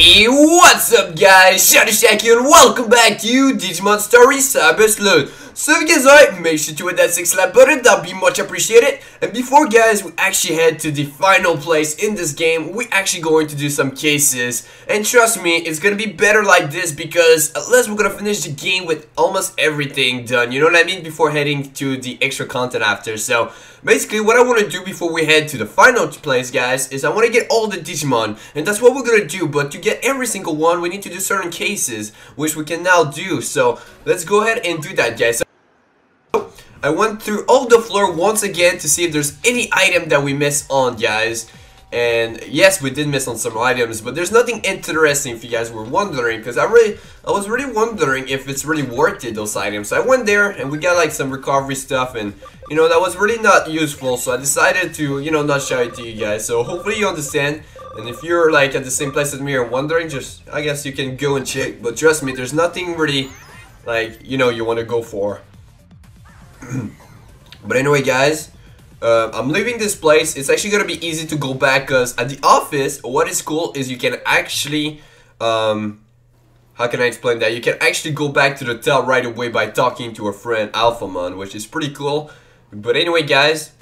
Hey, what's up guys? Shadow Shaky and welcome back to Digimon Story Cyber Sleuth. So if you guys like, make sure to hit that 6 like button, that'd be much appreciated. And before guys, we actually head to the final place in this game, We're actually going to do some cases. And trust me, it's gonna be better like this because unless we're gonna finish the game with almost everything done, you know what I mean? Before heading to the extra content after. So basically what I want to do before we head to the final place guys, is I want to get all the Digimon. And that's what we're gonna do, but to get every single one, we need to do certain cases, which we can now do. So let's go ahead and do that guys. I went through all the floor once again to see if there's any item that we missed on, guys. And yes, we did miss on some items, but there's nothing interesting if you guys were wondering, because I really, I was really wondering if it's really worth it, those items. So I went there, and we got like some recovery stuff, and you know, that was really not useful, so I decided to, you know, not show it to you guys. So hopefully you understand, and if you're like at the same place as me or wondering, just, I guess you can go and check, but trust me, there's nothing really, like, you know, you want to go for. but anyway, guys, uh, I'm leaving this place. It's actually gonna be easy to go back because at the office, what is cool is you can actually, um, how can I explain that? You can actually go back to the hotel right away by talking to a friend, Alphamon, which is pretty cool. But anyway, guys,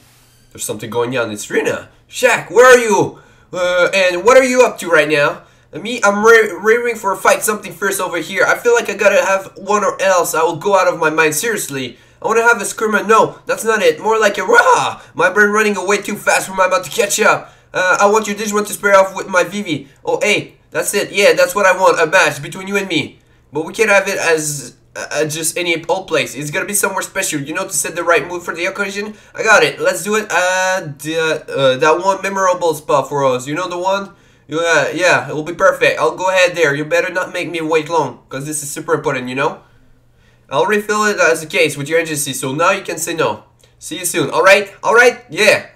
there's something going on. It's Rina. Shaq, where are you? Uh, and what are you up to right now? Me, I'm raving for a fight something fierce over here. I feel like I gotta have one or else I will go out of my mind, seriously. I want to have a screamer. No, that's not it. More like a rah! My brain running away too fast from I'm about to catch up. Uh, I want your Digimon to spare off with my Vivi. Oh, hey, that's it. Yeah, that's what I want. A match between you and me. But we can't have it as uh, just any old place. It's gonna be somewhere special, you know, to set the right mood for the occasion. I got it. Let's do it at the, uh, that one memorable spot for us. You know the one? Yeah, yeah, it will be perfect. I'll go ahead there. You better not make me wait long, because this is super important, you know? I'll refill it as the case with your agency, so now you can say no. See you soon. Alright? Alright? Yeah.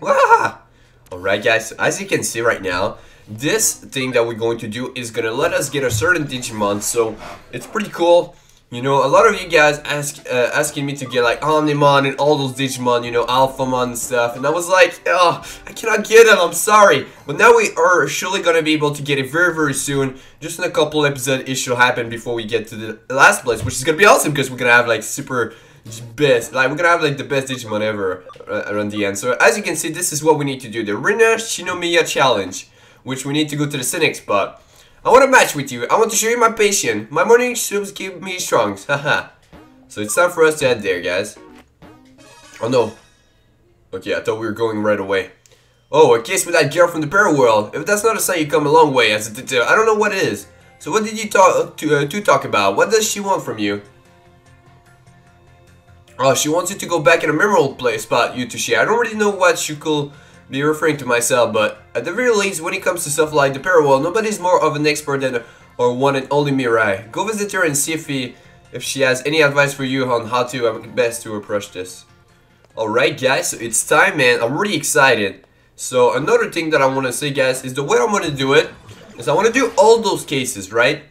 Alright guys, as you can see right now, this thing that we're going to do is gonna let us get a certain Digimon, so it's pretty cool. You know, a lot of you guys ask uh, asking me to get like Omnimon and all those Digimon, you know, Alphamon and stuff, and I was like, oh, I cannot get it, I'm sorry. But now we are surely gonna be able to get it very, very soon. Just in a couple episodes, it should happen before we get to the last place, which is gonna be awesome because we're gonna have like super best, like we're gonna have like the best Digimon ever uh, around the end. So as you can see, this is what we need to do, the Rina Shinomiya Challenge, which we need to go to the Cynic spot. I want to match with you. I want to show you my patience. My morning soups keep me strong. Haha. so it's time for us to head there, guys. Oh no. Okay, I thought we were going right away. Oh, a kiss with that girl from the parallel world. If that's not a sign you come a long way, as a detail, I don't know what it is. So what did you talk to, uh, to talk about? What does she want from you? Oh, she wants you to go back in a memorable place spot you to share. I don't really know what she could be referring to myself, but at the very least, when it comes to stuff like the parallel, nobody's more of an expert than or one and only Mirai. Go visit her and see if he, if she has any advice for you on how to um, best to approach this. Alright guys, so it's time man, I'm really excited. So another thing that I want to say guys is the way I'm going to do it is I want to do all those cases, right?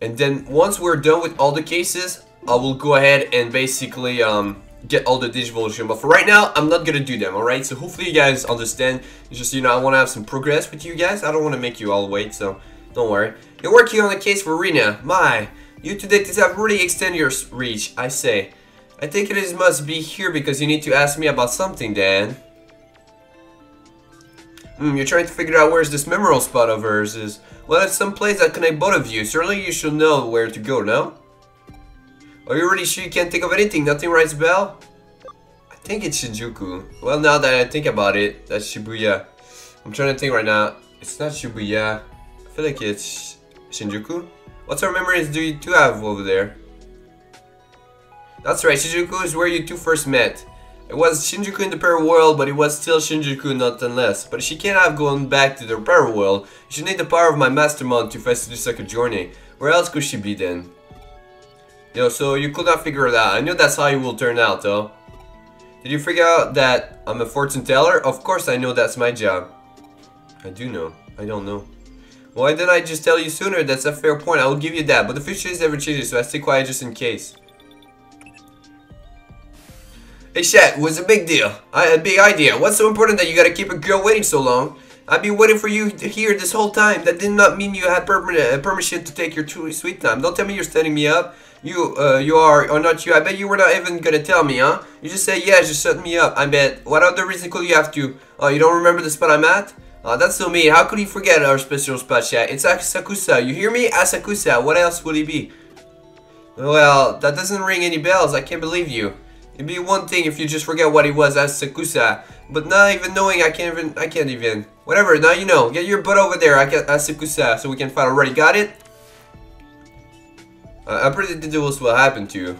And then once we're done with all the cases, I will go ahead and basically um, get all the digital Digivolution. But for right now, I'm not gonna do them, alright? So hopefully you guys understand. It's just, you know, I want to have some progress with you guys. I don't want to make you all wait, so don't worry. You're working on a case for Rina. My, you detectives have really extended your reach, I say. I think it is must be here because you need to ask me about something, Dan. Hmm, you're trying to figure out where's this memorable spot of hers is. Well, it's some place that connect both of you. Certainly you should know where to go, no? Are you really sure you can't think of anything? Nothing rings bell? I think it's Shinjuku. Well, now that I think about it, that's Shibuya. I'm trying to think right now. It's not Shibuya. I feel like it's Shinjuku. What sort of memories do you two have over there? That's right, Shinjuku is where you two first met. It was Shinjuku in the parallel world, but it was still Shinjuku nonetheless. But she can't have gone back to the parallel world. She need the power of my mastermind to face the second journey. Where else could she be then? Yo, so you could not figure it out. I knew that's how you will turn out, though. Did you figure out that I'm a fortune teller? Of course I know that's my job. I do know. I don't know. Why didn't I just tell you sooner? That's a fair point. I will give you that. But the future is ever changing, so I stay quiet just in case. Hey, Shat, was a big deal? I, a big idea. What's so important that you gotta keep a girl waiting so long? I've been waiting for you here this whole time. That did not mean you had uh, permission to take your sweet time. Don't tell me you're setting me up. You, uh, you are, or not you. I bet you were not even gonna tell me, huh? You just say, yeah, just set me up. I bet. What other reason could you have to? Oh, you don't remember the spot I'm at? Oh, that's so mean. How could he forget our special spot chat? It's Asakusa. You hear me? Asakusa. What else would he be? Well, that doesn't ring any bells. I can't believe you. It'd be one thing if you just forget what he was Asakusa, but not even knowing I can't even I can't even. Whatever, now you know. Get your butt over there, I get Sakusa, so we can fight already. Got it? Uh, I'm pretty this will happen to you.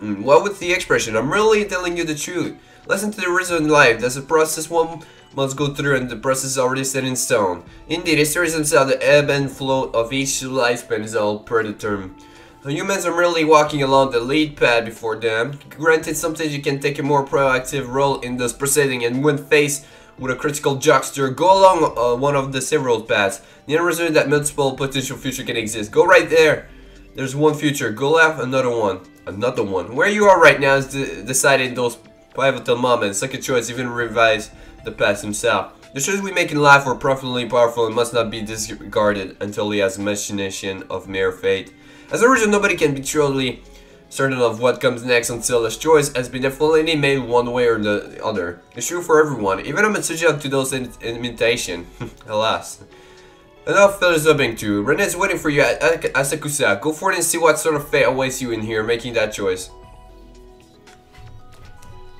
Mm, what with the expression? I'm really telling you the truth. Listen to the reason in life. There's a process one must go through and the process is already set in stone. Indeed, histories themselves, the ebb and flow of each lifespan is all predetermined. Humans are merely walking along the lead path before them. Granted, sometimes you can take a more proactive role in this proceeding and when faced with a critical juxture, go along uh, one of the several paths. The result that multiple potential future can exist. Go right there. There's one future. Go left, another one. Another one. Where you are right now is de decided those pivotal moments. Second choice even revise the past himself. The choices we make in life are profoundly powerful and must not be disregarded until he has a machination of mere fate. As a result, nobody can be truly certain of what comes next until a choice has been definitely made one way or the other. It's true for everyone, even I'm subject to those in imitation. Alas. Enough philosophing too. Rina's waiting for you at Asakusa. Go for it and see what sort of fate awaits you in here making that choice.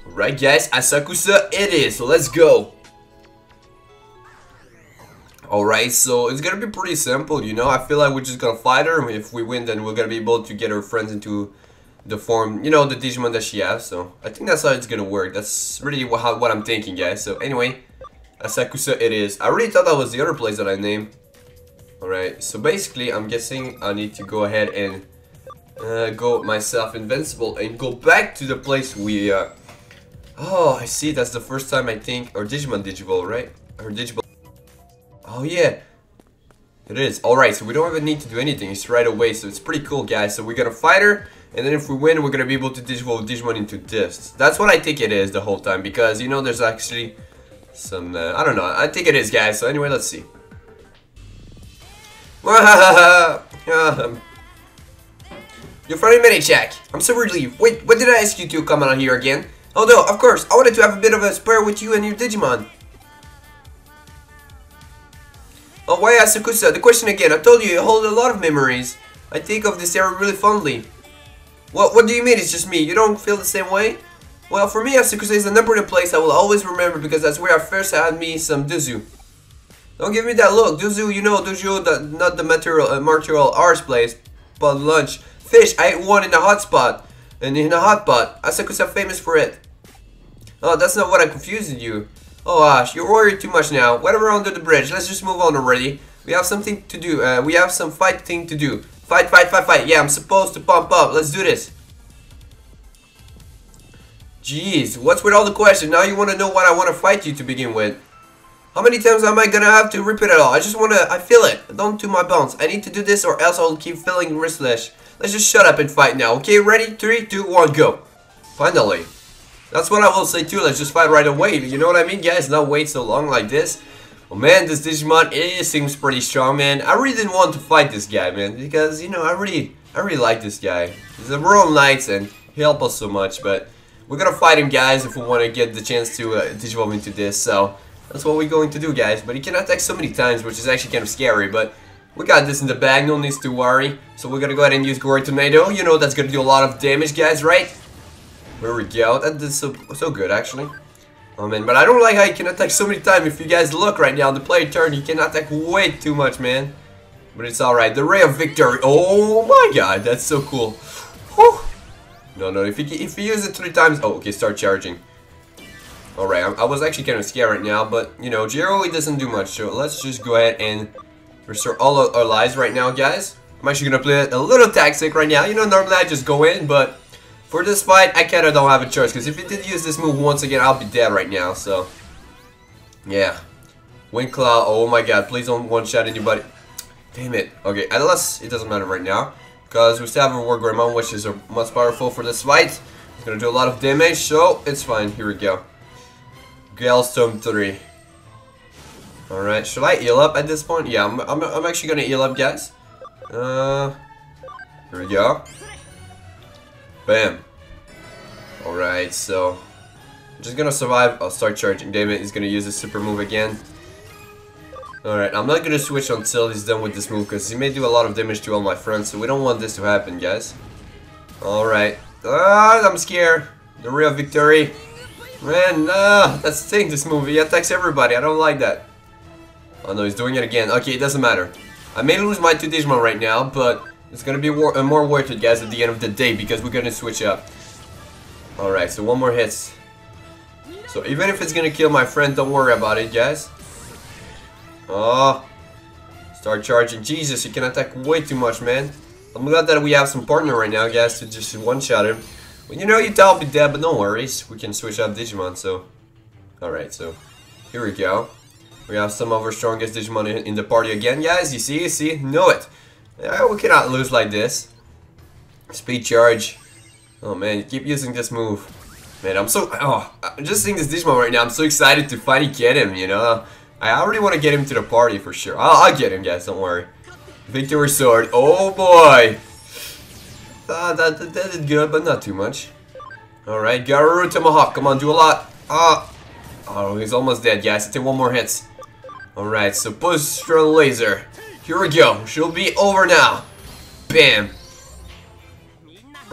Right guys, Asakusa it is, so let's go. Alright, so it's gonna be pretty simple, you know? I feel like we're just gonna fight her. If we win, then we're gonna be able to get her friends into the form, you know, the Digimon that she has. So I think that's how it's gonna work. That's really what, what I'm thinking, guys. So anyway, Asakusa it is. I really thought that was the other place that I named. Alright, so basically, I'm guessing I need to go ahead and uh, go myself invincible and go back to the place we... Uh... Oh, I see. That's the first time I think... Or Digimon Digivolve, right? Or Digivolve. Oh yeah, it is. Alright, so we don't even need to do anything. It's right away, so it's pretty cool, guys. So we're gonna fight her, and then if we win, we're gonna be able to digivolve Digimon into discs. That's what I think it is the whole time, because, you know, there's actually some, uh, I don't know. I think it is, guys. So anyway, let's see. You're funny minute, Jack. I'm so relieved. Wait, what did I ask you to come on here again? No, of course. I wanted to have a bit of a spare with you and your Digimon. Oh, why Asakusa? The question again. I told you, you hold a lot of memories. I think of this era really fondly. What, what do you mean it's just me? You don't feel the same way? Well, for me, Asakusa is an important place I will always remember because that's where I first had me some dojo. Don't give me that look. dojo, you know, dojo, the, not the material, uh, martial arts place, but lunch. Fish, I ate one in a hot spot. And in a hot pot. Asakusa famous for it. Oh, that's not what I'm confusing you. Oh Ash, you're worried too much now. Whatever under the bridge, let's just move on already. We have something to do. Uh, we have some fighting to do. Fight, fight, fight, fight. Yeah, I'm supposed to pump up. Let's do this. Jeez, what's with all the questions? Now you want to know what I want to fight you to begin with. How many times am I gonna have to repeat it all? I just wanna, I feel it. Don't do my bones. I need to do this or else I'll keep feeling restless. Let's just shut up and fight now. Okay, ready? Three, two, one, go. Finally. That's what I will say too, let's just fight right away. You know what I mean, guys? Not wait so long like this. Oh man, this Digimon it seems pretty strong, man. I really didn't want to fight this guy, man, because you know I really, I really like this guy. He's a Royal Knights and he helped us so much, but we're gonna fight him, guys, if we want to get the chance to uh, Digivolve into this. So that's what we're going to do, guys. But he can attack so many times, which is actually kind of scary, but. We got this in the bag, no needs to worry. So we're gonna go ahead and use Gory Tornado. You know that's gonna do a lot of damage, guys, right? There we go. That is so, so good, actually. Oh, man. But I don't like how he can attack so many times. If you guys look right now, the play turn, he can attack way too much, man. But it's alright. The Ray of Victory. Oh, my God. That's so cool. Whew. No, no. If he, if he uses it three times... Oh, okay. Start charging. Alright. I, I was actually kind of scared right now. But, you know, generally doesn't do much. So let's just go ahead and restore all our lives right now, guys. I'm actually to play a little tactic right now. You know, normally I just go in, but for this fight, I kinda don't have a choice, because if he did use this move once again, I'll be dead right now, so... Yeah. Wind Claw, oh my god, please don't one-shot anybody. Damn it. Okay, unless it doesn't matter right now, because we still have a War Greymon, which is most powerful for this fight. It's gonna do a lot of damage, so it's fine. Here we go. Galestone 3. Alright, should I heal up at this point? Yeah, I'm, I'm, I'm actually gonna heal up, guys. Uh, here we go. Bam. Alright, so... I'm just gonna survive. I'll start charging. David is gonna use his super move again. Alright, I'm not gonna switch until he's done with this move because he may do a lot of damage to all my friends, so we don't want this to happen, guys. Alright. Ah, I'm scared. The real victory. Man, ah, that's the thing, this movie. He attacks everybody. I don't like that. Oh no, he's doing it again. Okay, it doesn't matter. I may lose my two Digimon right now, but it's gonna be uh, more worth it, guys, at the end of the day because we're gonna switch up. Alright, so one more hits. So even if it's gonna kill my friend, don't worry about it, guys. Oh. Start charging. Jesus, you can attack way too much, man. I'm glad that we have some partner right now, guys, to just one-shot him. Well, you know, you thought be dead, but no worries. We can switch up Digimon, so... Alright, so... Here we go. We have some of our strongest Digimon in the party again, guys. You see, you see? Know it. Yeah, we cannot lose like this. Speed charge. Oh, man, keep using this move. Man, I'm so... Oh, I'm just seeing this Digimon right now. I'm so excited to finally get him, you know? I already want to get him to the party for sure. I'll, I'll get him, guys. Don't worry. Victory Sword. Oh, boy. Uh, that, that, that did good, but not too much. Alright, Garuru Tomahawk. Come on, do a lot. Ah. Oh, he's almost dead, guys. Take one more hits. Alright, so Booster Laser. Here we go. She'll be over now. Bam.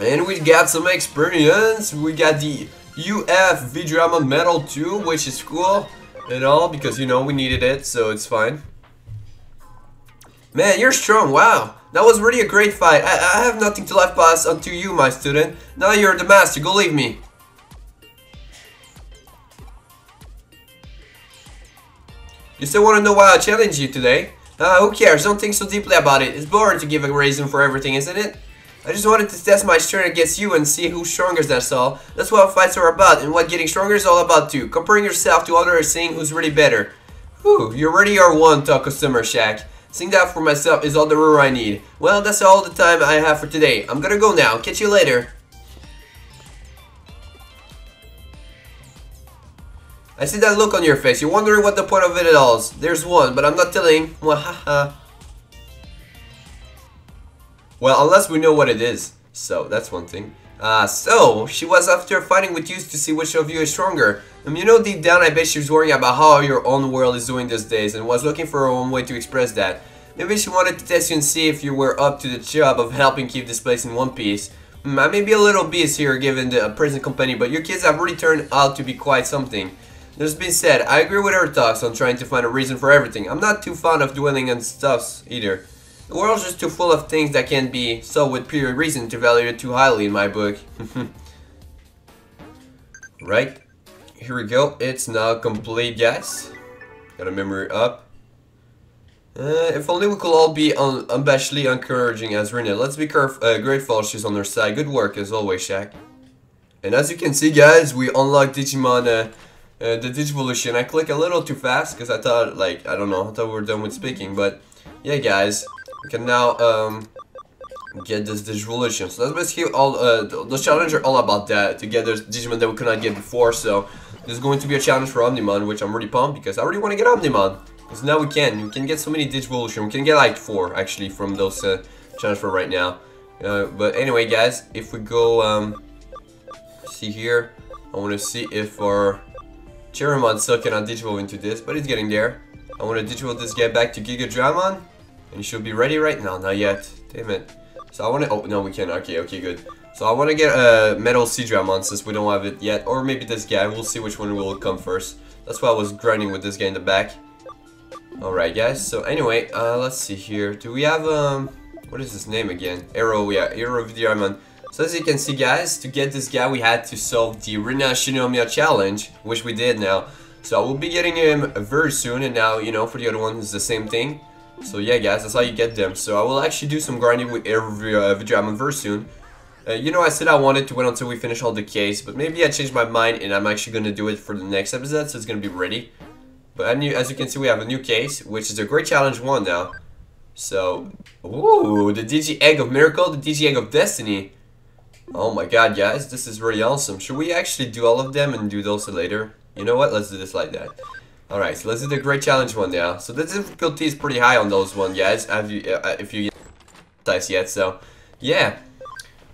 And we got some experience. We got the UF V-Drama Medal 2, which is cool and all because you know we needed it so it's fine man you're strong wow that was really a great fight I, I have nothing to life pass onto you my student now you're the master go leave me you still want to know why I challenged you today uh, who cares don't think so deeply about it it's boring to give a reason for everything isn't it I just wanted to test my strength against you and see who's stronger, that's all. That's what fights are about, and what getting stronger is all about too. Comparing yourself to others and seeing who's really better. Whew, you already are one, Taco Summer Shack. Seeing that for myself is all the rule I need. Well, that's all the time I have for today. I'm gonna go now. Catch you later. I see that look on your face. You're wondering what the point of it all is. There's one, but I'm not telling. Mwahaha. Well, unless we know what it is. So, that's one thing. Uh, so, she was after fighting with you to see which of you is stronger. Um, you know, deep down, I bet she was worrying about how your own world is doing these days and was looking for her own way to express that. Maybe she wanted to test you and see if you were up to the job of helping keep this place in one piece. Mm, I may be a little biased here given the uh, present company, but your kids have really turned out to be quite something. This being said, I agree with her thoughts on trying to find a reason for everything. I'm not too fond of dwelling on stuffs either. The world's just too full of things that can't be so with pure reason to value it too highly in my book. right, here we go. It's now complete, guys. Got a memory up. Uh, if only we could all be un unabashedly encouraging as Rina. Let's be uh, grateful she's on our side. Good work as always, Shaq. And as you can see, guys, we unlocked Digimon, uh, uh, the Digivolution. I click a little too fast because I thought, like, I don't know, I thought we were done with speaking. But, yeah, guys, we can now um, get this Digivolution. So that's basically all, uh, those challenges are all about that, to get Digimon that we could not get before, so this is going to be a challenge for Omnimon, which I'm really pumped, because I really want to get Omnimon. Because now we can, we can get so many Digivolution, we can get like four, actually, from those uh, challenges for right now. Uh, but anyway, guys, if we go, um, see here, I want to see if our Cherrymon still cannot Digivolve into this, but it's getting there. I want to Digivolve this guy back to Gigadramon. And you should be ready right now. Not yet. Damn it. So I want to... Oh, no, we can. Okay, okay, good. So I want to get a Metal Seadramon since we don't have it yet. Or maybe this guy. We'll see which one will come first. That's why I was grinding with this guy in the back. Alright, guys. So anyway, uh, let's see here. Do we have... um? What is his name again? Arrow, yeah. Arrow Diamond. So as you can see, guys, to get this guy, we had to solve the Rina Shinomiya challenge, which we did now. So I will be getting him very soon, and now, you know, for the other one, it's the same thing. So yeah guys, that's how you get them. So I will actually do some grinding with every uh, Veedramon very soon. Uh, you know, I said I wanted to wait until we finish all the case, but maybe I changed my mind and I'm actually going to do it for the next episode, so it's going to be ready. But as you can see, we have a new case, which is a great challenge one now. So, ooh, the DG Egg of Miracle, the DG Egg of Destiny. Oh my god, guys, this is really awesome. Should we actually do all of them and do those later? You know what, let's do this like that. Alright, so let's do the Great Challenge one now. So the difficulty is pretty high on those one, guys, if you, uh, if you dice yet, so yeah.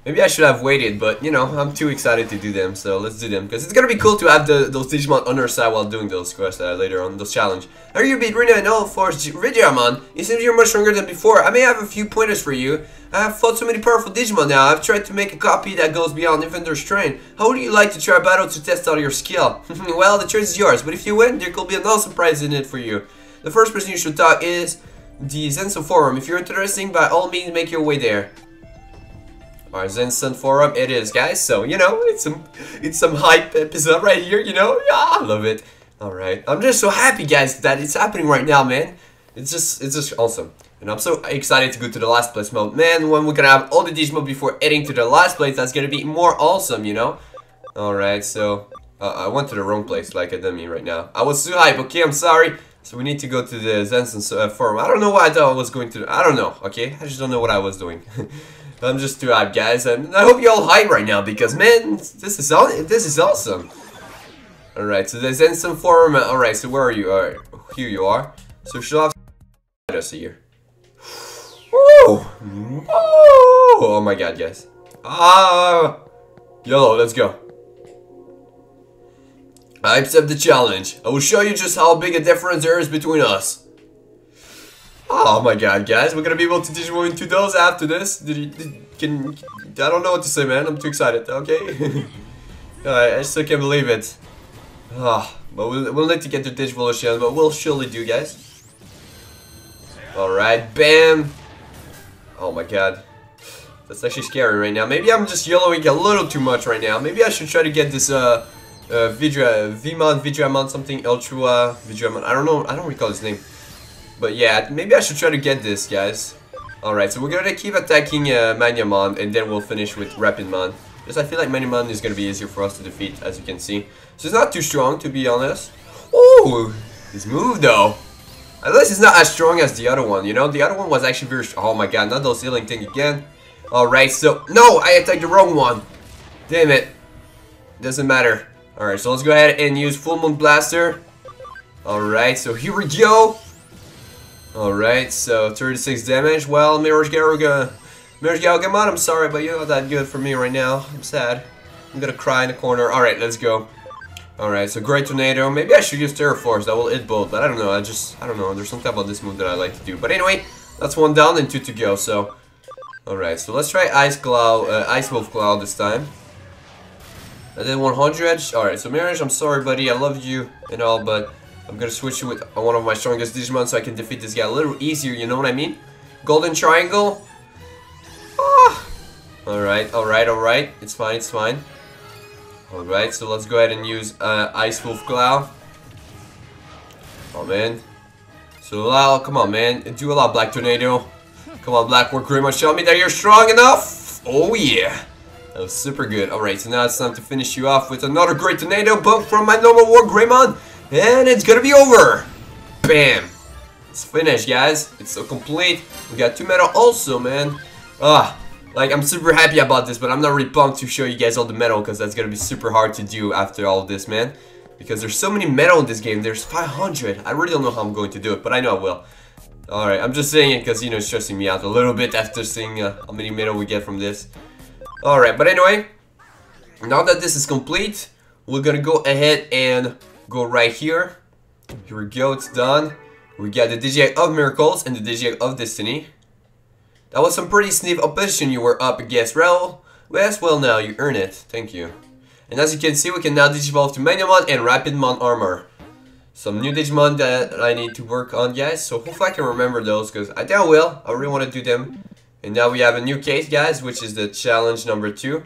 Maybe I should have waited, but you know, I'm too excited to do them, so let's do them. Because it's gonna be cool to have the, those Digimon on our side while doing those quests uh, later on, those challenge. How you beat Rina and UlforceVeedramon? It seems you're much stronger than before. I may have a few pointers for you. I have fought so many powerful Digimon now. I've tried to make a copy that goes beyond even their strength. How would you like to try a battle to test out your skill? well, the choice is yours, but if you win, there could be an awesome prize in it for you. The first person you should talk is the Zaxon Forum. If you're interested, by all means, make your way there. Our Zaxon forum it is, guys. So, you know, it's some it's some hype episode right here, you know? Yeah, I love it. Alright. I'm just so happy, guys, that it's happening right now, man. It's just it's just awesome. And I'm so excited to go to the last place mode. Man, when we're gonna have all the Digimon before heading to the last place, that's gonna be more awesome, you know? Alright, so... Uh, I went to the wrong place, like I mean right now. I was too hype, okay? I'm sorry. So we need to go to the Zaxon uh, forum. I don't know why I thought I was going to... I don't know, okay? I just don't know what I was doing. I'm just too hyped, guys, and I hope you all hype right now because man, this is all this is awesome. All right, so there's in some form. All right, so where are you? All right, here you are. So she'll have us here. Woo! Oh! oh my God, guys. Ah, yellow. Let's go. I accept the challenge. I will show you just how big a difference there is between us. Oh my god, guys, we're gonna be able to Digimon into those after this. Did you, did, can, I don't know what to say, man. I'm too excited, okay? Alright, I still can't believe it. Ah, but we'll, we'll need to get to Digivolution, but we'll surely do, guys. Alright, bam! Oh my god. That's actually scary right now. Maybe I'm just yellowing a little too much right now. Maybe I should try to get this, uh, uh, Vidra, Vimon, Veedramon, something, Ultra, Veedramon. I don't know, I don't recall his name. But yeah, maybe I should try to get this, guys. Alright, so we're gonna keep attacking uh, and then we'll finish with Rapidmon. Because I feel like Magnamon is gonna be easier for us to defeat, as you can see. So it's not too strong, to be honest. Oh, his move, though. At least it's not as strong as the other one, you know? The other one was actually very Oh my god, not those healing thing again. Alright, so... No, I attacked the wrong one. Damn it. Doesn't matter. Alright, so let's go ahead and use Full Moon Blaster. Alright, so here we go. Alright, so 36 damage. Well, Mirage Garuga. Mirage Gaogamon, I'm sorry, but you're not that good for me right now. I'm sad. I'm gonna cry in the corner. Alright, let's go. Alright, so Great Tornado. Maybe I should use Terra Force. That will hit both, but I don't know. I just, I don't know. There's something about this move that I like to do. But anyway, that's one down and two to go, so. Alright, so let's try Ice Cloud, uh, Ice Wolf Cloud this time. And then 100. edge. Alright, so Mirage, I'm sorry, buddy. I love you and all, but I'm gonna switch you with one of my strongest Digimon so I can defeat this guy a little easier, you know what I mean? Golden Triangle. Ah. Alright, alright, alright. It's fine, it's fine. Alright, so let's go ahead and use uh, Ice Wolf Cloud. Oh man. So allow, come on man. Do a lot, Black Tornado. Come on, Black War Greymon, show me that you're strong enough! Oh yeah! That was super good. Alright, so now it's time to finish you off with another Great Tornado, but from my normal War Greymon. And it's gonna be over! Bam! It's finished, guys. It's so complete. We got two medal also, man. Ah, like, I'm super happy about this, but I'm not really pumped to show you guys all the medal, because that's gonna be super hard to do after all this, man. Because there's so many medal in this game. There's 500. I really don't know how I'm going to do it, but I know I will. Alright, I'm just saying it because, you know, it's stressing me out a little bit after seeing uh, how many medal we get from this. Alright, but anyway, now that this is complete, we're gonna go ahead and go right here. Here we go, it's done. We got the Digi of Miracles and the Digi of Destiny. That was some pretty sneak opposition you were up against, Rel. Yes, well now, you earn it. Thank you. And as you can see, we can now Digivolve to Magnamon and Rapidmon Armor. Some new Digimon that I need to work on, guys. So hopefully I can remember those, because I doubt I will. I really want to do them. And now we have a new case, guys, which is the challenge number two.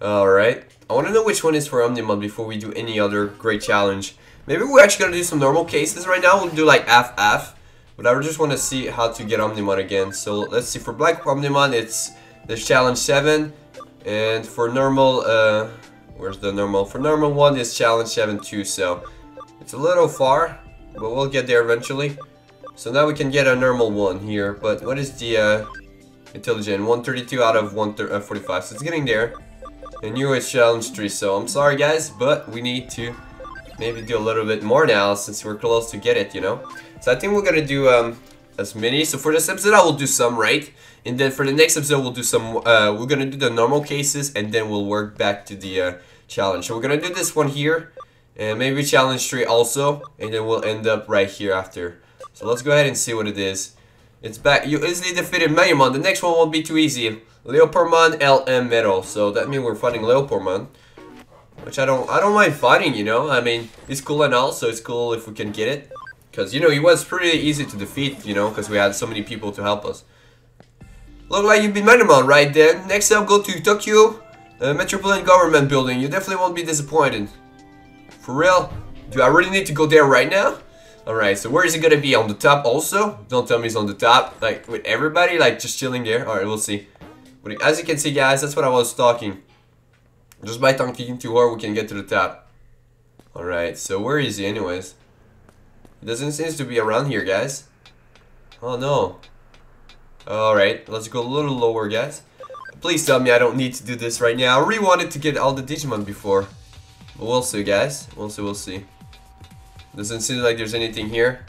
Alright. I want to know which one is for Omnimon before we do any other great challenge. Maybe we're actually going to do some normal cases right now. We'll do like FF. But I just want to see how to get Omnimon again. So let's see. For Black Omnimon, it's the challenge 7. And for normal, uh, where's the normal? For normal one, it's challenge 7 too. So it's a little far, but we'll get there eventually. So now we can get a normal one here. But what is the uh, intelligent? 132 out of 145. Uh, so it's getting there. You is challenge 3, so I'm sorry guys, but we need to maybe do a little bit more now since we're close to get it, you know? So I think we're gonna do um, as many. So for this episode, I will do some, right? And then for the next episode, we'll do some, uh, we're gonna do the normal cases and then we'll work back to the uh, challenge. So we're gonna do this one here and maybe challenge 3 also and then we'll end up right here after. So let's go ahead and see what it is. It's back. You easily defeated Magnamon. The next one won't be too easy. Leopardmon LM Metal. So that means we're fighting Leopardmon. Which I don't I don't mind fighting, you know. I mean, it's cool and all, so it's cool if we can get it. Because, you know, he was pretty easy to defeat, you know, because we had so many people to help us. Look like you've been Magnamon, right then? Next up, go to Tokyo uh, Metropolitan Government Building. You definitely won't be disappointed. For real? Do I really need to go there right now? Alright, so where is it gonna be? On the top also? Don't tell me it's on the top. Like, with everybody, like, just chilling there. Alright, we'll see. But as you can see, guys, that's what I was talking. Just by talking to her, we can get to the top. Alright, so where is he anyways? He doesn't seem to be around here, guys. Oh, no. Alright, let's go a little lower, guys. Please tell me I don't need to do this right now. I really wanted to get all the Digimon before. But we'll see, guys. We'll see, we'll see. Doesn't seem like there's anything here.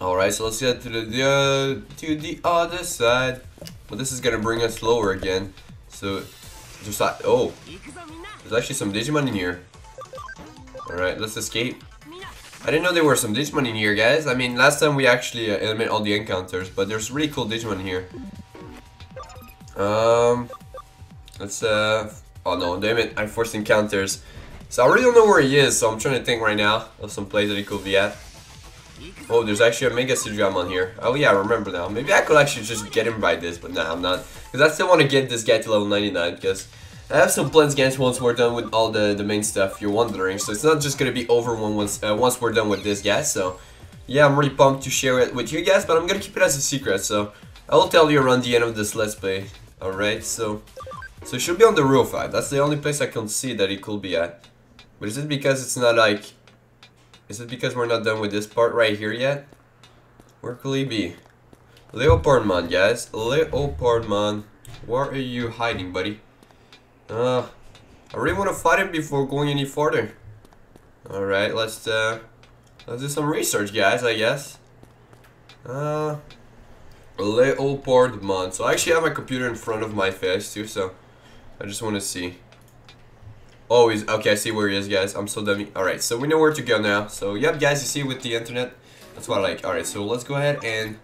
Alright, so let's get to the, to the other side. But this is gonna bring us lower again. So, just like, oh. There's actually some Digimon in here. Alright, let's escape. I didn't know there were some Digimon in here, guys. I mean, last time we actually uh, eliminated all the encounters, but there's really cool Digimon here. Um, let's, uh, oh no, damn it, I forced encounters. So I really don't know where he is, so I'm trying to think right now of some place that he could be at. Oh, there's actually a Mega Seadramon here. Oh yeah, I remember now. Maybe I could actually just get him by this, but nah, I'm not. Because I still want to get this guy to level 99, because I have some plans against once we're done with all the, the main stuff, you're wondering. So it's not just going to be over when once, uh, once we're done with this, guy, So yeah, I'm really pumped to share it with you guys, but I'm going to keep it as a secret. So I will tell you around the end of this Let's Play. Alright, so... So it should be on the roof. That's the only place I can see that it could be at. But is it because it's not like... Is it because we're not done with this part right here yet? Where could he be? Leopardmon, guys. Leopardmon. Where are you hiding, buddy? Uh, I really want to fight him before going any further. Alright, let's, uh... Let's do some research, guys, I guess. Uh... Leopardmon. So I actually have my computer in front of my face, too, so... I just want to see. Oh, he's okay. I see where he is, guys. I'm so dummy. All right, so we know where to go now. So, yep, guys, you see with the internet, that's what I like. All right, so let's go ahead and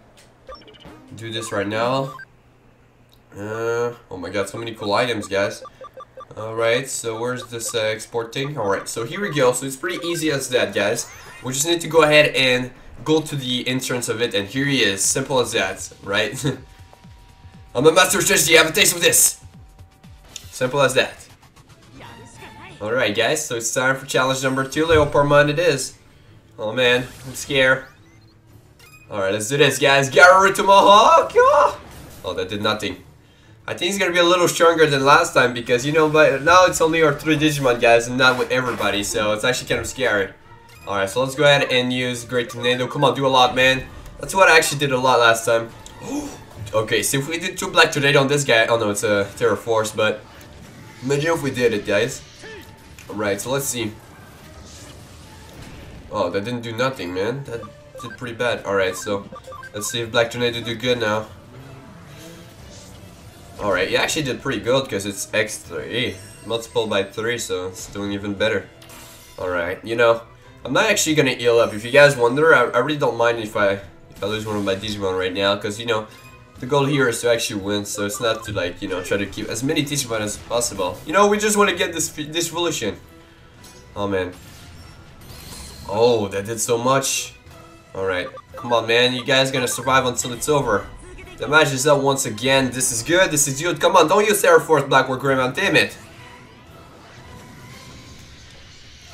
do this right now. Uh, oh my God, so many cool items, guys. All right, so where's this uh, exporting? All right, so here we go. So it's pretty easy as that, guys. We just need to go ahead and go to the entrance of it, and here he is. Simple as that, right? I'm a master strategy. Have a taste of this. Simple as that. Alright guys, so it's time for challenge number two, Leopardmon it is. Oh man, I'm scared. Alright, let's do this guys. Garu Tomahawk! Oh! Ah! oh, that did nothing. I think he's gonna be a little stronger than last time because, you know, but now it's only our three Digimon guys and not with everybody, so it's actually kind of scary. Alright, so let's go ahead and use Great Tornado. Come on, do a lot, man. That's what I actually did a lot last time. okay, so if we did two Black Tornado on this guy, oh no, it's a Terra Force, but imagine if we did it, guys. Right, so let's see. Oh, that didn't do nothing, man. That did pretty bad. Alright, so let's see if Black Tornado do good now. Alright, he actually did pretty good because it's x3 multiple by 3, so it's doing even better. Alright, you know, I'm not actually gonna heal up. If you guys wonder, I, I really don't mind if I if I lose one of my Digimon right now, because you know, the goal here is to actually win, so it's not to like, you know, try to keep as many Digimon as possible. You know, we just want to get this this evolution. Oh man. Oh, that did so much. Alright. Come on man, you guys gonna survive until it's over. The match is up once again. This is good, this is good. Come on, don't use Terra Force Black War Greymon, damn it.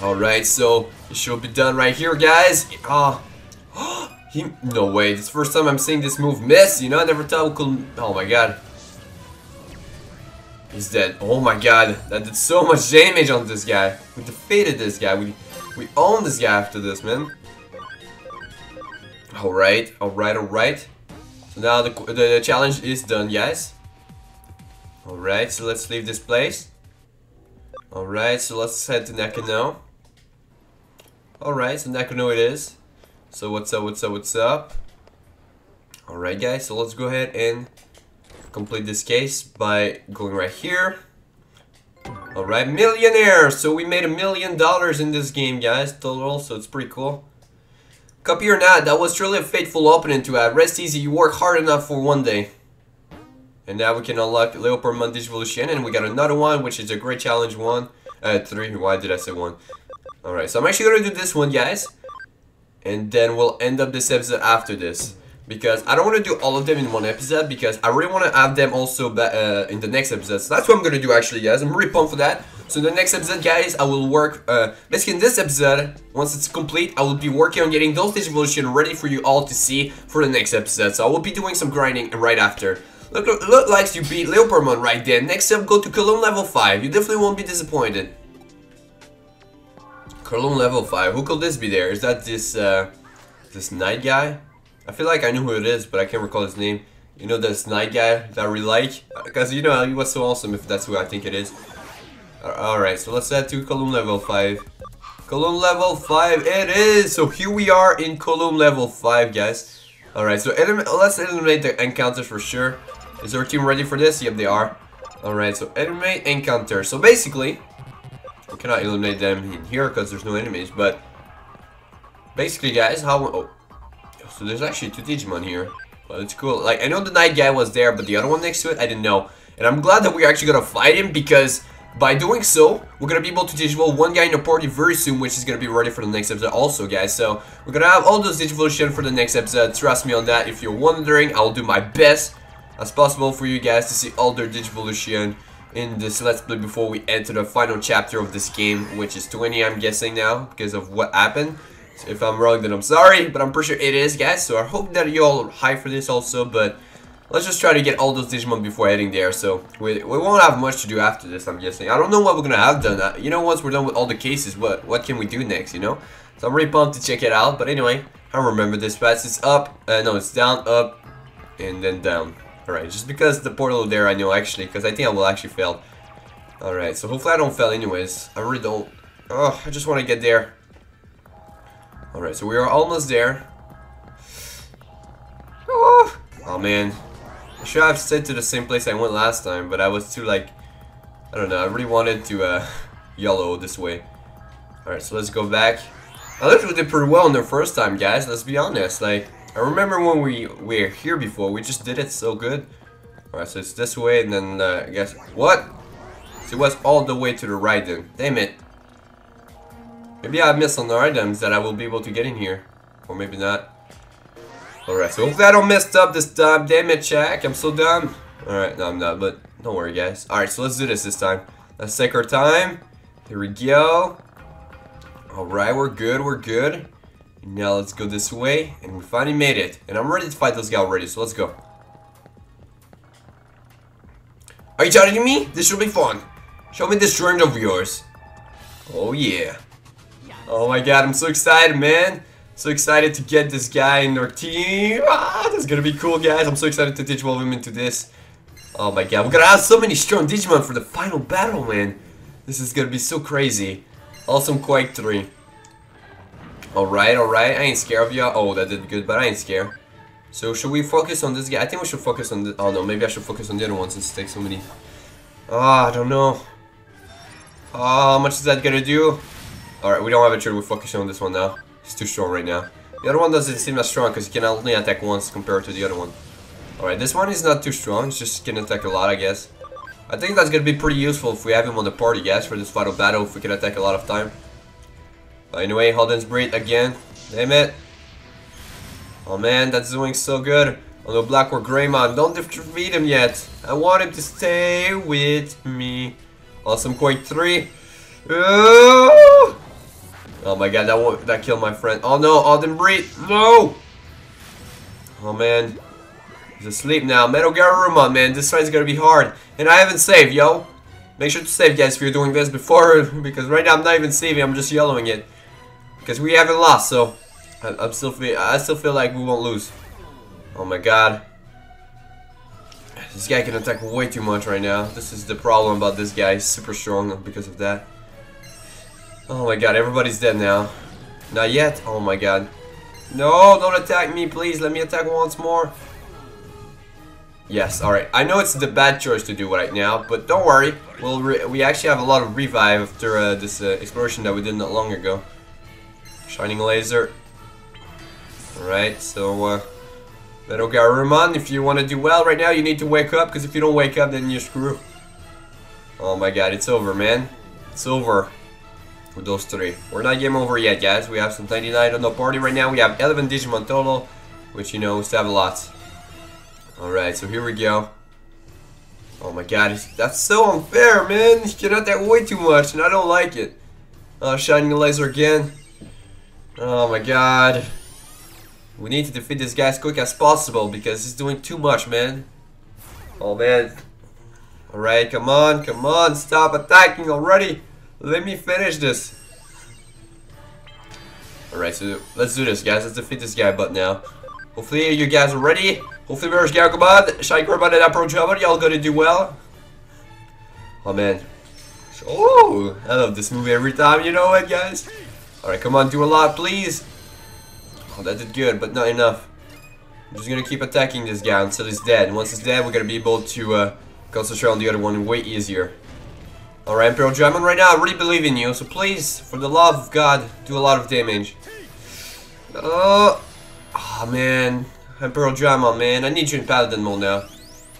Alright, so it should be done right here, guys. Oh. He, no way, the first time I'm seeing this move miss, you know, I never thought we could, oh my god. He's dead, oh my god, that did so much damage on this guy. We defeated this guy, we, we own this guy after this, man. Alright, alright, alright. So now the, the, the challenge is done, guys. Alright, so let's leave this place. Alright, so let's head to Nakano. Alright, so Nakano it is. So what's up, what's up, what's up? Alright guys, so let's go ahead and complete this case by going right here. Alright, millionaire! So we made a million dollars in this game, guys, total, so it's pretty cool. Copy or not, that was truly a fateful opening to add. Rest easy, you work hard enough for one day. And now we can unlock Leopardmon Digivolution, and we got another one, which is a great challenge one. Uh, three, why did I say one? Alright, so I'm actually gonna do this one, guys. And then we'll end up this episode after this. Because I don't want to do all of them in one episode, because I really want to have them also uh, in the next episode. So that's what I'm gonna do actually, guys. I'm really pumped for that. So in the next episode, guys, I will work, uh, basically in this episode, once it's complete, I will be working on getting those Digivolution ready for you all to see for the next episode. So I will be doing some grinding right after. Look, look, look like you beat Leopardmon right there. Next up, go to Kowloon level 5. You definitely won't be disappointed. Kowloon level 5. Who could this be there? Is that this, uh, this knight guy? I feel like I know who it is, but I can't recall his name. You know this knight guy that really like? Because, you know, he was so awesome if that's who I think it is. Alright, so let's head to Kowloon level 5. Kowloon level 5 it is! So here we are in Kowloon level 5, guys. Alright, so let's eliminate the encounters for sure. Is our team ready for this? Yep, they are. Alright, so eliminate encounter. So basically, we cannot eliminate them in here because there's no enemies, but basically, guys, how... Oh, so there's actually two Digimon here. Well, it's cool. Like, I know the knight guy was there, but the other one next to it, I didn't know. And I'm glad that we're actually gonna fight him because by doing so, we're gonna be able to Digivolve one guy in the party very soon, which is gonna be ready for the next episode also, guys. So, we're gonna have all those Digivolution for the next episode. Trust me on that. If you're wondering, I'll do my best as possible for you guys to see all their Digivolution in this Let's Play before we enter the final chapter of this game, which is 20, I'm guessing now, because of what happened. So if I'm wrong, then I'm sorry, but I'm pretty sure it is, guys. So I hope that you all high for this also, but let's just try to get all those Digimon before heading there. So we, we won't have much to do after this, I'm guessing. I don't know what we're gonna have done. Uh, you know, once we're done with all the cases, what what can we do next, you know? So I'm really pumped to check it out. But anyway, I remember this path. It's up, uh, no, it's down, up, and then down. Alright, just because the portal there I know actually, because I think I will actually fail. Alright, so hopefully I don't fail anyways. I really don't. Oh, I just want to get there. Alright, so we are almost there. Oh, oh man. I should have stayed to the same place I went last time, but I was too like... I don't know, I really wanted to uh, yellow this way. Alright, so let's go back. I we did pretty well in the first time, guys, let's be honest. Like, I remember when we we were here before, we just did it so good. Alright, so it's this way, and then, uh, I guess, what? So it was all the way to the right then. Damn it. Maybe I missed on the items that I will be able to get in here. Or maybe not. Alright, so hopefully I don't mess up this time. Damn it, Jack. I'm so dumb. Alright, no, I'm not, but don't worry, guys. Alright, so let's do this this time. Let's take our time. Here we go. Alright, we're good, we're good. Now let's go this way, and we finally made it. And I'm ready to fight those guys already, so let's go. Are you challenging me? This should be fun. Show me this strength of yours. Oh yeah. Oh my god, I'm so excited, man. So excited to get this guy in our team. Ah, that's gonna be cool, guys. I'm so excited to Digivolve him into this. Oh my god, we're gonna have so many strong Digimon for the final battle, man. This is gonna be so crazy. Awesome Quake 3. Alright, alright, I ain't scared of you. Oh, that did good, but I ain't scared. So, should we focus on this guy? I think we should focus on the- Oh no, maybe I should focus on the other one since it takes so many... Ah, oh, I don't know. Oh, how much is that gonna do? Alright, we don't have a choice, we're focusing on this one now. He's too strong right now. The other one doesn't seem as strong because he can only attack once compared to the other one. Alright, this one is not too strong, it's just can attack a lot, I guess. I think that's gonna be pretty useful if we have him on the party, guys, for this final battle, if we can attack a lot of time. Anyway, Holden's breed again. Damn it. Oh man, that's doing so good. On the Black War Greymon, don't defeat him yet. I want him to stay with me. Awesome coin 3. Oh, oh my god, that that killed my friend. Oh no, Alden Breed. No! Oh man. He's asleep now. Metal Garurumon, man. This fight's gonna be hard. And I haven't saved, yo. Make sure to save, guys, if you're doing this before. Because right now I'm not even saving. I'm just yellowing it. Because we haven't lost, so I, I'm still feel I still feel like we won't lose. Oh my god. this guy can attack way too much right now. This is the problem about this guy. He's super strong because of that. Oh my god, everybody's dead now. Not yet. Oh my god. No, don't attack me, please. Let me attack once more. Yes, alright. I know it's the bad choice to do right now, but don't worry. We'll we actually have a lot of revive after uh, this uh, explosion that we did not long ago. Shining laser. Alright, so uh, Metal Garurumon, if you want to do well right now, you need to wake up, because if you don't wake up, then you're screwed. Oh my god, it's over, man. It's over with those three. We're not game over yet, guys. We have some 99 on the party right now. We have 11 Digimon total, which, you know, we still have a lot. Alright, so here we go. Oh my god, that's so unfair, man. You cannot that way too much, and I don't like it. Uh, shining laser again. Oh my god. We need to defeat this guy as quick as possible because he's doing too much, man. Oh man. Alright, come on, come on, stop attacking already. Let me finish this. Alright, so let's do this, guys. Let's defeat this guy, but now. Hopefully you guys are ready. Hopefully there's Gagobad, Shai Korban, and Apro. Y'all gonna do well. Oh man. Oh, I love this movie every time. You know what, guys? Alright, come on, do a lot, please. Oh, that did good, but not enough. I'm just gonna keep attacking this guy until he's dead. Once he's dead, we're gonna be able to uh, concentrate on the other one way easier. Alright, Imperialdramon, right now I really believe in you, so please, for the love of God, do a lot of damage. Oh, oh man. Imperialdramon, man, I need you in Paladin mode now.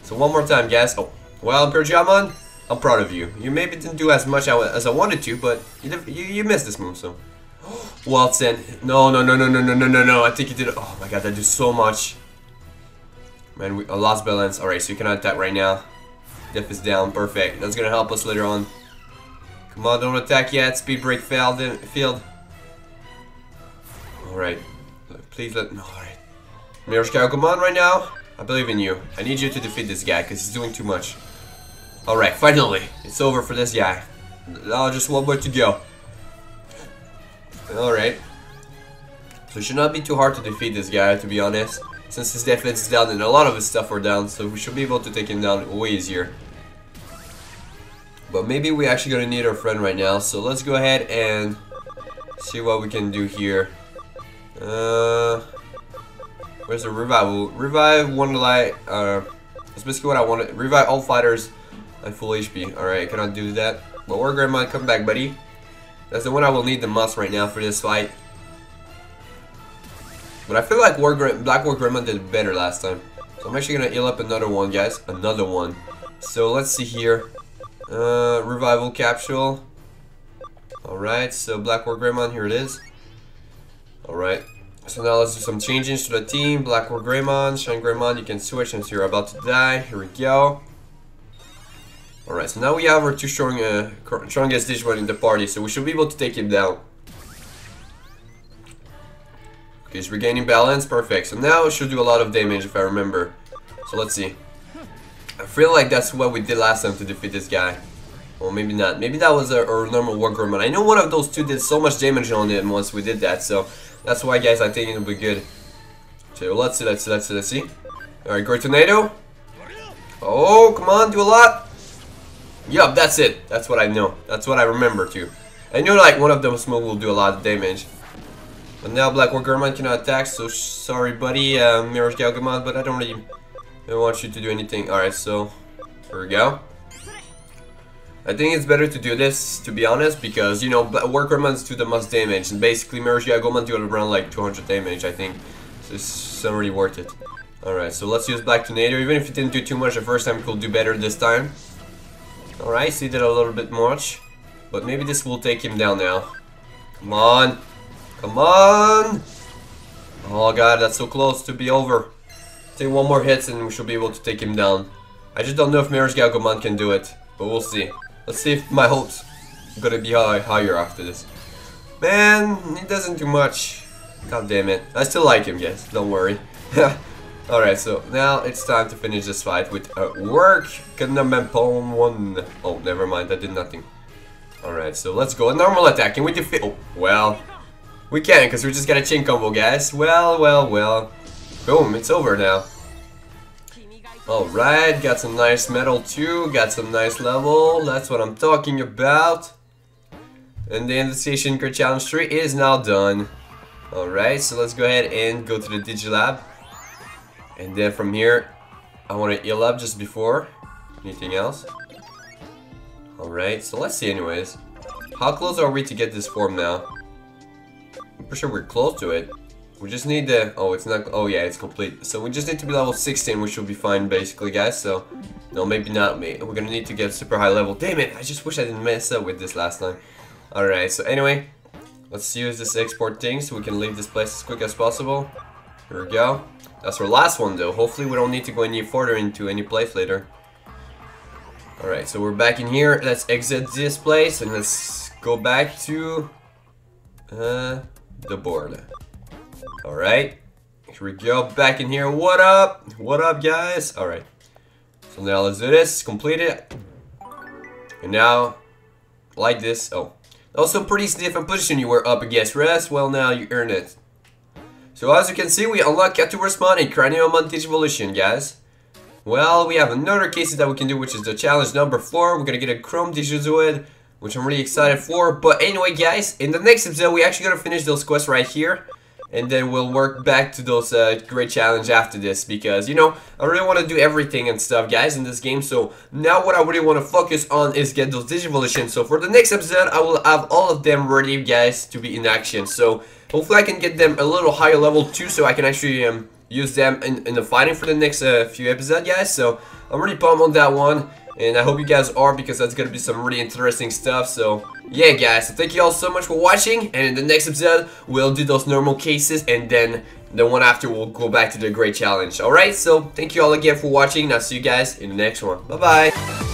So one more time, guys. Oh, well, Imperialdramon, I'm proud of you. You maybe didn't do as much as I wanted to, but you, you, you missed this move, so... Waltz in. No, no, no, no, no, no, no, no, no. I think he did. Oh my god, that do so much. Man, we lost balance. Alright, so you cannot attack right now. Def is down. Perfect. That's gonna help us later on. Come on, don't attack yet. Speed break failed. In field. Alright. Please let. No, alright. Miroshka, come on right now. I believe in you. I need you to defeat this guy because he's doing too much. Alright, finally. It's over for this guy. Now just one more to go. Alright. So it should not be too hard to defeat this guy, to be honest. Since his defense is down and a lot of his stuff are down, so we should be able to take him down way easier. But maybe we actually gonna need our friend right now, so let's go ahead and see what we can do here. Uh, where's the revival? Revive one light. Uh, that's basically what I wanted. Revive all fighters at full HP. Alright, cannot do that. But War Greymon, come back, buddy. That's the one I will need the most right now for this fight. But I feel like War Black War Greymon did better last time. So I'm actually gonna heal up another one, guys. Another one. So let's see here. Uh, revival capsule. Alright, so Black War Greymon, here it is. Alright. So now let's do some changes to the team. Black War Greymon, Shine Greymon, you can switch since you're about to die. Here we go. Alright, so now we have our two strong, uh, strongest Digimon in the party, so we should be able to take him down. Okay, he's regaining balance, perfect. So now it should do a lot of damage if I remember. So let's see. I feel like that's what we did last time to defeat this guy. Well, maybe not. Maybe that was our, our normal War Greymon. I know one of those two did so much damage on him once we did that, so that's why, guys, I think it'll be good. So let's see, let's see, let's see, let's see. Alright, Great Tornado. Oh, come on, do a lot. Yup, that's it. That's what I know. That's what I remember too. Knew like one of those moves will do a lot of damage. But now Black War cannot attack, so sorry buddy, uh, Mirage Gaogamon, but I don't really I want you to do anything. Alright, so here we go. I think it's better to do this, to be honest, because, you know, War Greymon's do the most damage, and basically Mirage Gaogamon do around like 200 damage, I think. So it's not really worth it. Alright, so let's use Black Tornado. Even if it didn't do too much the first time, it could do better this time. Alright, see that a little bit much. But maybe this will take him down now. Come on. Come on! Oh god, that's so close to be over. Take one more hits and we should be able to take him down. I just don't know if Mirage Gaogamon can do it. But we'll see. Let's see if my hopes are gonna be high, higher after this. Man, he doesn't do much. God damn it. I still like him, guys. Don't worry. Alright, so now it's time to finish this fight with a work Kanamempon 1. Oh, never mind, I did nothing. Alright, so let's go. A normal attack. Can we defeat... Oh, well. We can, because we just got a chain combo, guys. Well, well, well. Boom, it's over now. Alright, got some nice metal too, got some nice level, that's what I'm talking about. And the Investigation Great Challenge 3 is now done. Alright, so let's go ahead and go to the Digilab. And then from here, I want to heal up just before. Anything else? Alright, so let's see anyways. How close are we to get this form now? I'm pretty sure we're close to it. We just need to... Oh, it's not... Oh, yeah, it's complete. So we just need to be level 16, which will be fine, basically, guys. So, no, maybe not me. We're gonna need to get super high level. Damn it! I just wish I didn't mess up with this last time. Alright, so anyway, let's use this export thing so we can leave this place as quick as possible. Here we go. That's our last one, though. Hopefully we don't need to go any further into any place later. Alright, so we're back in here. Let's exit this place and let's go back to uh, the board. Alright. Here we go. Back in here. What up? What up, guys? Alright. So now let's do this. Complete it. And now, like this. Oh. Also pretty stiff position you were up against rest. Well, now you earn it. So as you can see, we unlock Cat to Respond in Cranium Evolution, guys. Well, we have another case that we can do, which is the challenge number 4. We're gonna get a Chrome Digizoid, which I'm really excited for. But anyway, guys, in the next episode, we actually gotta finish those quests right here and then we'll work back to those uh, great challenge after this because you know I really want to do everything and stuff guys in this game so now what I really want to focus on is get those Digivolutions so for the next episode I will have all of them ready guys to be in action so hopefully I can get them a little higher level too so I can actually um, use them in, in the fighting for the next uh, few episodes guys so I'm really pumped on that one and I hope you guys are because that's gonna be some really interesting stuff. So yeah guys, so thank you all so much for watching and in the next episode we'll do those normal cases and then the one after we'll go back to the great challenge. Alright, so thank you all again for watching and I'll see you guys in the next one. Bye bye!